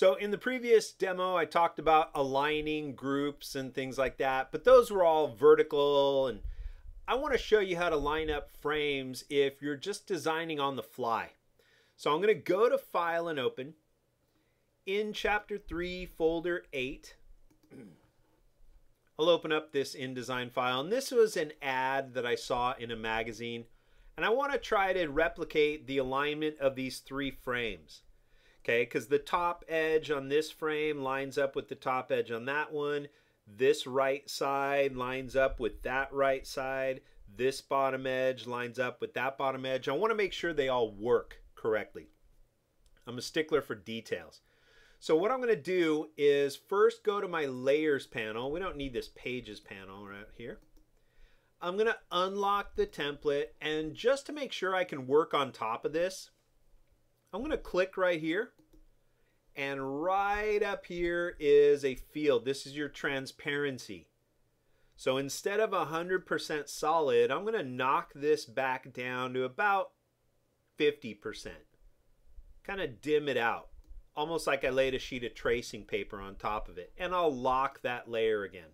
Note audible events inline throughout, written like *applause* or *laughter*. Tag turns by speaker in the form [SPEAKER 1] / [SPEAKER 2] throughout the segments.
[SPEAKER 1] So in the previous demo, I talked about aligning groups and things like that, but those were all vertical and I want to show you how to line up frames if you're just designing on the fly. So I'm going to go to File and Open. In Chapter 3, Folder 8, *clears throat* I'll open up this InDesign file. And this was an ad that I saw in a magazine. And I want to try to replicate the alignment of these three frames. Okay, because the top edge on this frame lines up with the top edge on that one. This right side lines up with that right side. This bottom edge lines up with that bottom edge. I want to make sure they all work correctly. I'm a stickler for details. So what I'm going to do is first go to my layers panel. We don't need this pages panel right here. I'm going to unlock the template and just to make sure I can work on top of this, I'm going to click right here and right up here is a field. This is your transparency. So instead of 100% solid, I'm going to knock this back down to about 50%. Kind of dim it out. Almost like I laid a sheet of tracing paper on top of it. And I'll lock that layer again.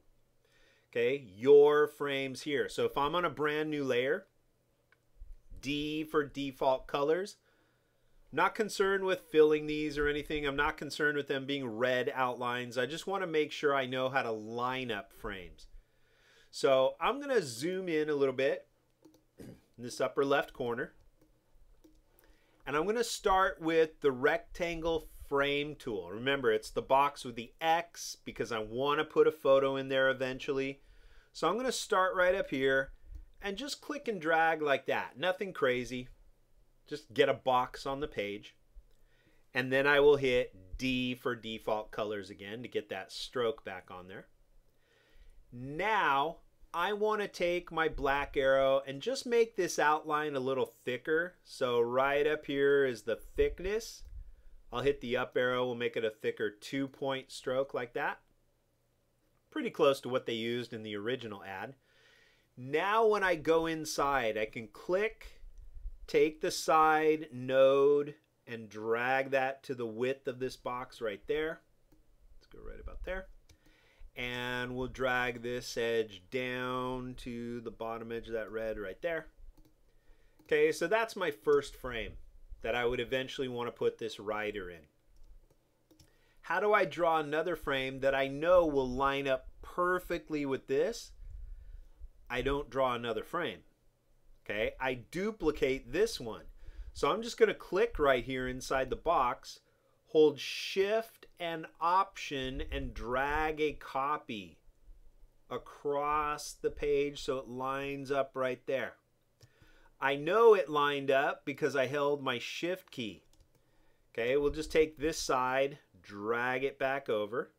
[SPEAKER 1] Okay, your frames here. So if I'm on a brand new layer, D for default colors, not concerned with filling these or anything. I'm not concerned with them being red outlines. I just want to make sure I know how to line up frames. So I'm going to zoom in a little bit in this upper left corner. And I'm going to start with the rectangle frame tool. Remember, it's the box with the X because I want to put a photo in there eventually. So I'm going to start right up here and just click and drag like that. Nothing crazy just get a box on the page. And then I will hit D for default colors again to get that stroke back on there. Now I want to take my black arrow and just make this outline a little thicker. So right up here is the thickness. I'll hit the up arrow, we'll make it a thicker two point stroke like that. Pretty close to what they used in the original ad. Now when I go inside, I can click take the side node and drag that to the width of this box right there. Let's go right about there. And we'll drag this edge down to the bottom edge of that red right there. Okay, so that's my first frame that I would eventually want to put this rider in. How do I draw another frame that I know will line up perfectly with this? I don't draw another frame. Okay, I duplicate this one. So I'm just going to click right here inside the box, hold shift and option and drag a copy across the page so it lines up right there. I know it lined up because I held my shift key. Okay, we'll just take this side, drag it back over.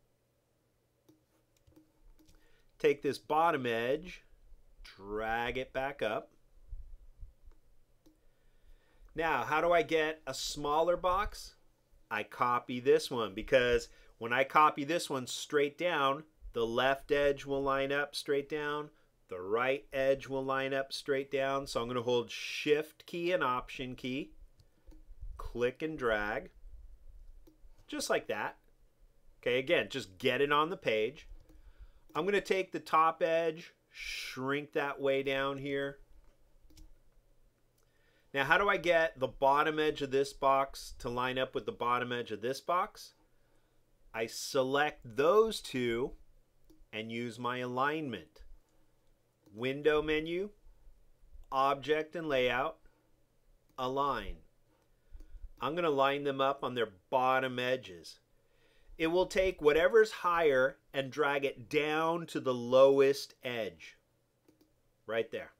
[SPEAKER 1] Take this bottom edge, drag it back up. Now, how do I get a smaller box? I copy this one because when I copy this one straight down, the left edge will line up straight down, the right edge will line up straight down. So I'm going to hold shift key and option key, click and drag, just like that. Okay, again, just get it on the page. I'm going to take the top edge, shrink that way down here, now, how do I get the bottom edge of this box to line up with the bottom edge of this box? I select those two and use my alignment. Window menu, Object and Layout, Align. I'm going to line them up on their bottom edges. It will take whatever's higher and drag it down to the lowest edge. Right there.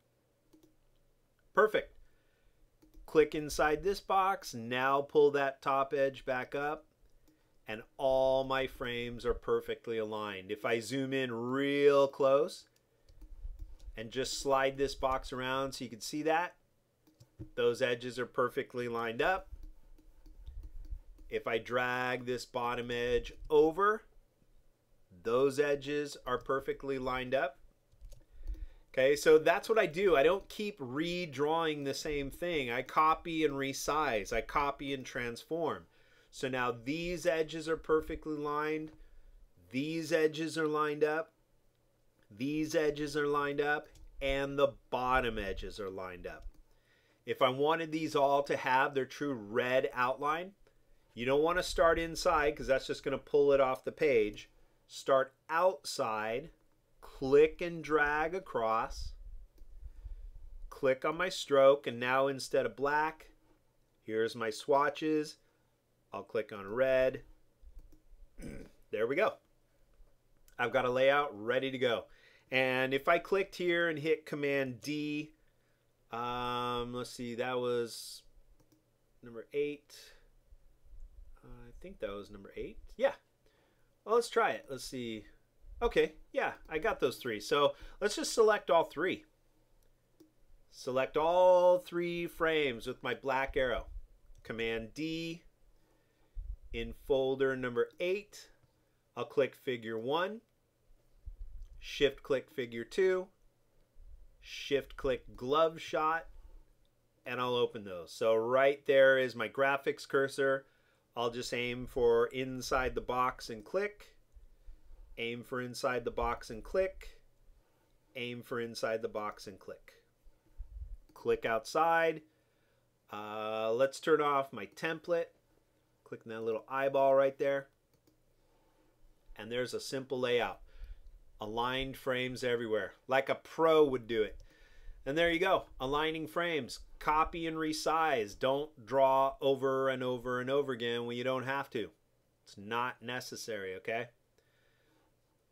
[SPEAKER 1] Perfect click inside this box, now pull that top edge back up, and all my frames are perfectly aligned. If I zoom in real close and just slide this box around so you can see that, those edges are perfectly lined up. If I drag this bottom edge over, those edges are perfectly lined up. Okay, so that's what I do. I don't keep redrawing the same thing. I copy and resize. I copy and transform. So now these edges are perfectly lined. These edges are lined up. These edges are lined up. And the bottom edges are lined up. If I wanted these all to have their true red outline, you don't want to start inside because that's just going to pull it off the page. Start outside, click and drag across, click on my stroke, and now instead of black, here's my swatches. I'll click on red. *clears throat* there we go. I've got a layout ready to go. And if I clicked here and hit Command D, um, let's see, that was number eight. Uh, I think that was number eight. Yeah. Well, let's try it. Let's see. Okay, yeah, I got those three. So let's just select all three. Select all three frames with my black arrow. Command D. In folder number eight, I'll click figure one. Shift click figure two shift click glove shot and I'll open those. So right there is my graphics cursor. I'll just aim for inside the box and click. Aim for inside the box and click. Aim for inside the box and click. Click outside. Uh, let's turn off my template. Clicking that little eyeball right there. And there's a simple layout aligned frames everywhere, like a pro would do it. And there you go, aligning frames. Copy and resize. Don't draw over and over and over again when you don't have to. It's not necessary, okay?